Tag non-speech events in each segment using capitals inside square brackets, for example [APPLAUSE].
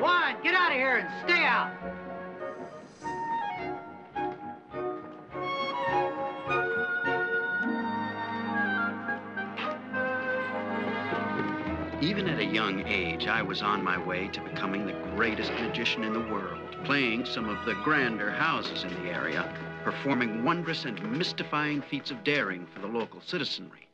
One, get out of here and stay out. Even at a young age, I was on my way to becoming the greatest magician in the world, playing some of the grander houses in the area, performing wondrous and mystifying feats of daring for the local citizenry.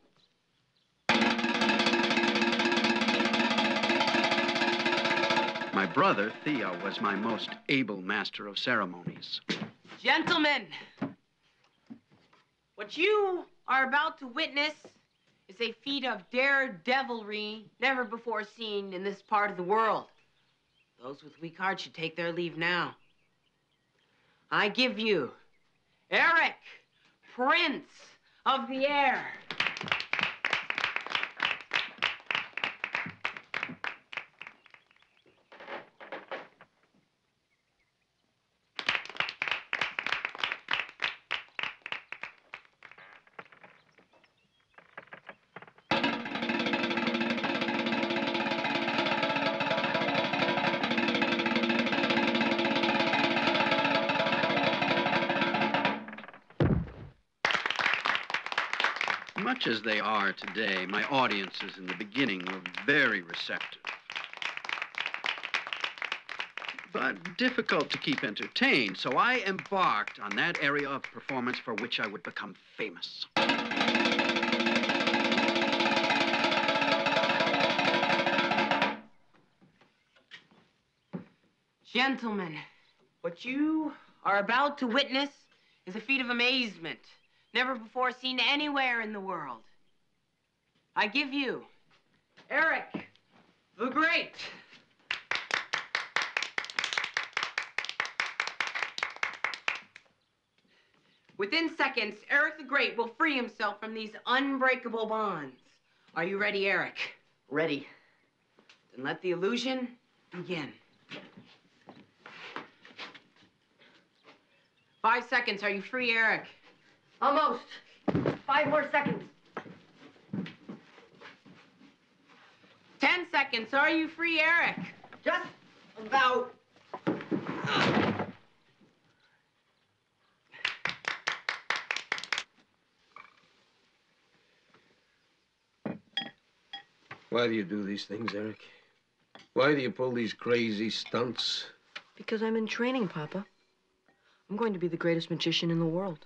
My brother, Theo, was my most able master of ceremonies. Gentlemen, what you are about to witness is a feat of daredevilry never before seen in this part of the world. Those with weak hearts should take their leave now. I give you Eric, Prince of the Air. Much as they are today, my audiences in the beginning were very receptive. But difficult to keep entertained, so I embarked on that area of performance for which I would become famous. Gentlemen, what you are about to witness is a feat of amazement never before seen anywhere in the world. I give you Eric the Great. Within seconds, Eric the Great will free himself from these unbreakable bonds. Are you ready, Eric? Ready. Then let the illusion begin. Five seconds. Are you free, Eric? Almost. Five more seconds. Ten seconds. Are you free, Eric? Just about. Why do you do these things, Eric? Why do you pull these crazy stunts? Because I'm in training, Papa. I'm going to be the greatest magician in the world.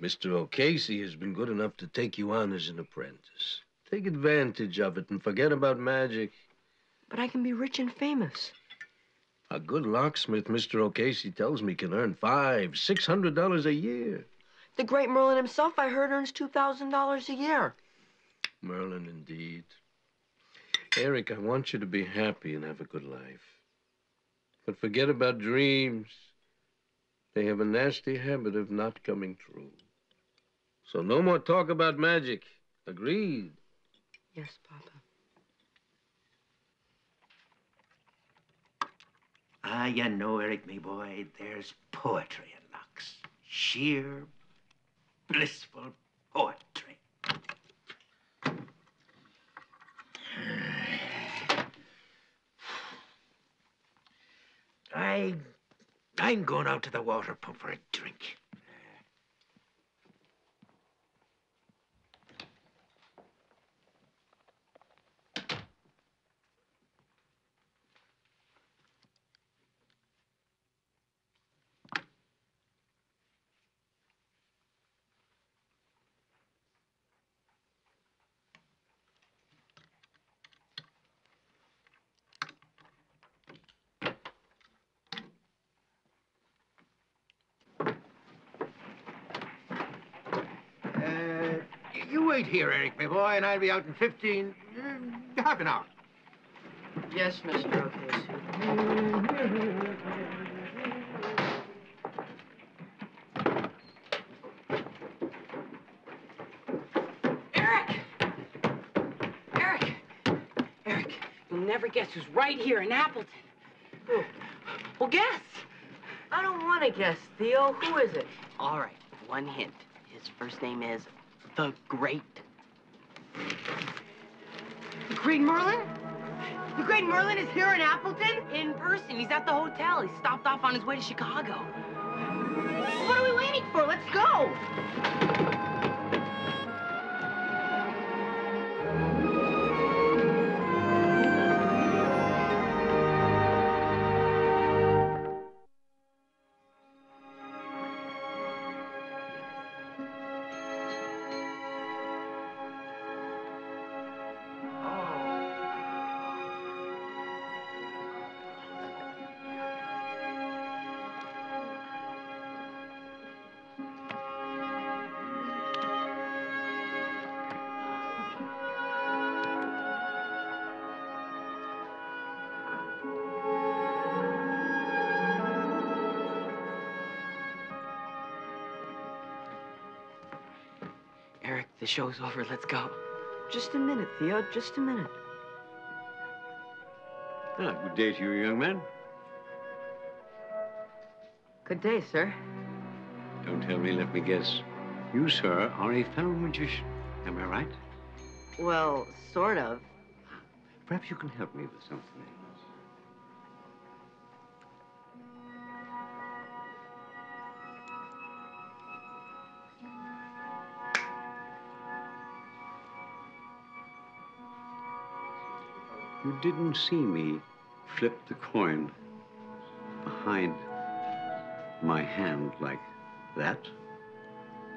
Mr. O'Casey has been good enough to take you on as an apprentice. Take advantage of it and forget about magic. But I can be rich and famous. A good locksmith, Mr. O'Casey tells me, can earn five, six hundred dollars a year. The great Merlin himself, I heard, earns $2,000 a year. Merlin, indeed. Eric, I want you to be happy and have a good life. But forget about dreams. They have a nasty habit of not coming true. So no more talk about magic. Agreed? Yes, Papa. Ah, you know, Eric, me boy, there's poetry in Lux. Sheer, blissful poetry. [SIGHS] I, I'm going out to the water pump for a drink. Uh, you wait here, Eric, my boy, and I'll be out in 15, uh, half an hour. Yes, Mr. O'Casey. Eric! Eric! Eric, you'll never guess who's right here in Appleton. Who? Well, guess. I don't want to guess, Theo. Who is it? All right, one hint. His first name is the Great. The Great Merlin? The great Merlin is here in Appleton? In person. He's at the hotel. He stopped off on his way to Chicago. What are we waiting for? Let's go. Eric, the show's over. Let's go. Just a minute, Theo. Just a minute. Ah, good day to you, young man. Good day, sir. Don't tell me, let me guess. You, sir, are a fellow magician. Am I right? Well, sort of. Perhaps you can help me with something. You didn't see me flip the coin behind my hand like that,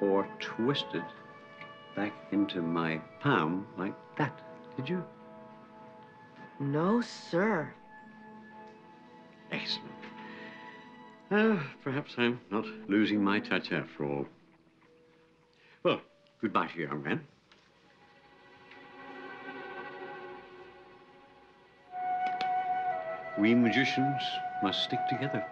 or twist it back into my palm like that, did you? No, sir. Excellent. Uh, perhaps I'm not losing my touch after all. Well, goodbye to you, young man. We magicians must stick together.